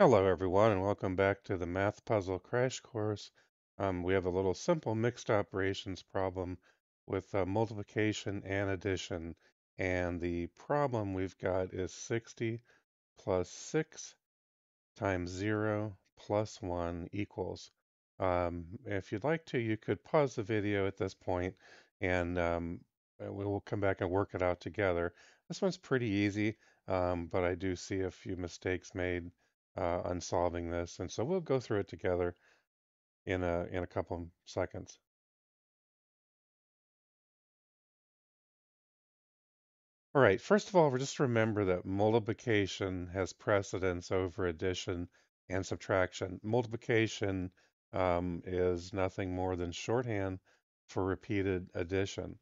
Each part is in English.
Hello everyone and welcome back to the Math Puzzle Crash Course. Um, we have a little simple mixed operations problem with uh, multiplication and addition. And the problem we've got is 60 plus 6 times 0 plus 1 equals. Um, if you'd like to, you could pause the video at this point and um, we will come back and work it out together. This one's pretty easy, um, but I do see a few mistakes made uh, on solving this. And so we'll go through it together in a, in a couple of seconds. All right, first of all, just remember that multiplication has precedence over addition and subtraction. Multiplication um, is nothing more than shorthand for repeated addition.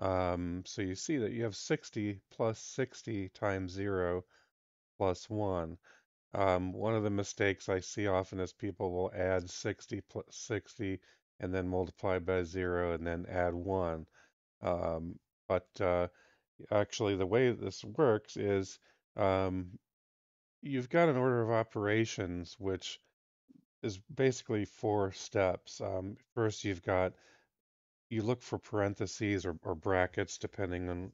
Um, so you see that you have 60 plus 60 times 0 plus 1. Um, one of the mistakes I see often is people will add 60 plus 60 and then multiply by 0 and then add 1. Um, but uh, actually, the way this works is um, you've got an order of operations which is basically four steps. Um, first, you've got you look for parentheses or, or brackets, depending on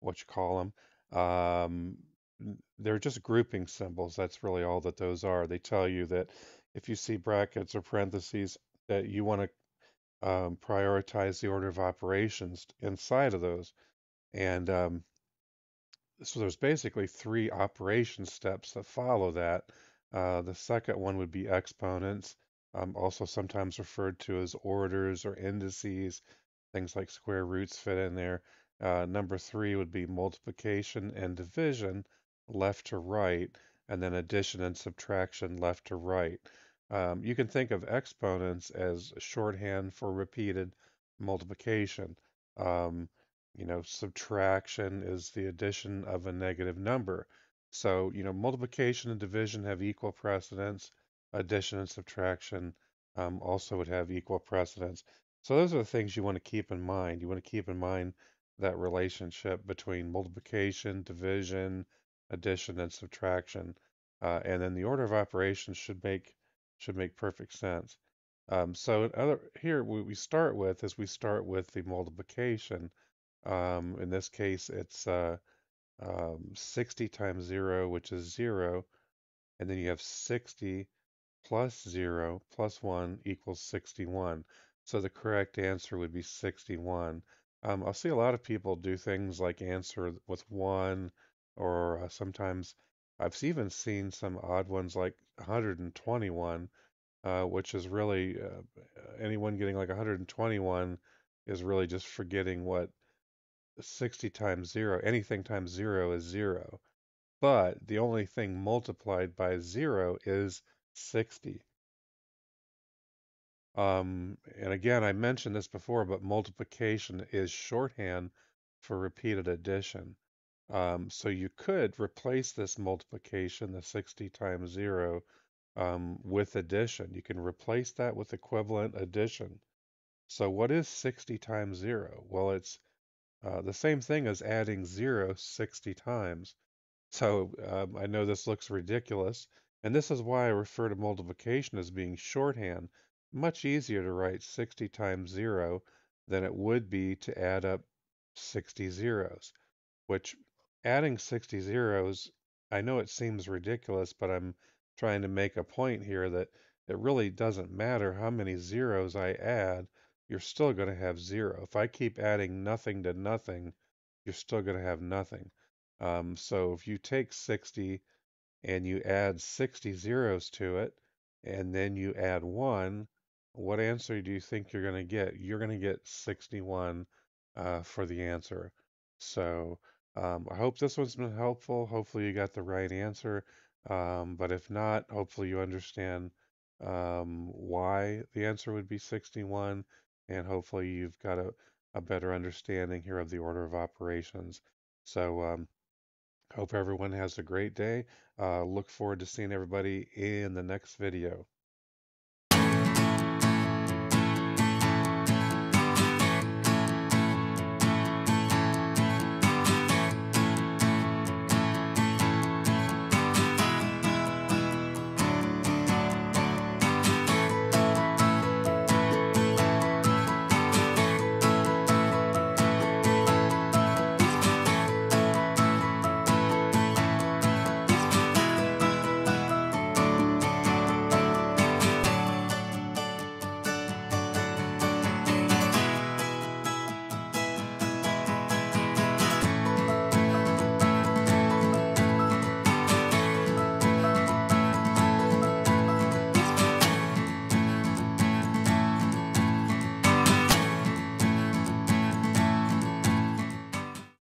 what you call them. Um, they're just grouping symbols. That's really all that those are. They tell you that if you see brackets or parentheses, that you want to um, prioritize the order of operations inside of those. And um, so there's basically three operation steps that follow that. Uh, the second one would be exponents, um, also sometimes referred to as orders or indices. Things like square roots fit in there. Uh, number three would be multiplication and division left to right, and then addition and subtraction left to right. Um, you can think of exponents as shorthand for repeated multiplication. Um, you know, subtraction is the addition of a negative number. So, you know, multiplication and division have equal precedence. Addition and subtraction um, also would have equal precedence. So those are the things you want to keep in mind. You want to keep in mind that relationship between multiplication, division, addition, and subtraction. Uh, and then the order of operations should make should make perfect sense. Um, so other, here what we start with is we start with the multiplication. Um, in this case, it's uh, um, 60 times 0, which is 0. And then you have 60 plus 0 plus 1 equals 61. So the correct answer would be 61. Um, I'll see a lot of people do things like answer with 1, or uh, sometimes I've even seen some odd ones like 121, uh, which is really uh, anyone getting like 121 is really just forgetting what 60 times 0, anything times 0 is 0. But the only thing multiplied by 0 is 60. Um, and again, I mentioned this before, but multiplication is shorthand for repeated addition. Um, so you could replace this multiplication, the 60 times 0, um, with addition. You can replace that with equivalent addition. So what is 60 times 0? Well, it's uh, the same thing as adding 0 60 times. So um, I know this looks ridiculous, and this is why I refer to multiplication as being shorthand much easier to write 60 times 0 than it would be to add up 60 zeros, which adding 60 zeros, I know it seems ridiculous, but I'm trying to make a point here that it really doesn't matter how many zeros I add, you're still going to have zero. If I keep adding nothing to nothing, you're still going to have nothing. Um, so if you take 60 and you add 60 zeros to it, and then you add 1, what answer do you think you're going to get? You're going to get 61 uh, for the answer. So um, I hope this one's been helpful. Hopefully you got the right answer. Um, but if not, hopefully you understand um, why the answer would be 61. And hopefully you've got a, a better understanding here of the order of operations. So um, hope everyone has a great day. Uh, look forward to seeing everybody in the next video.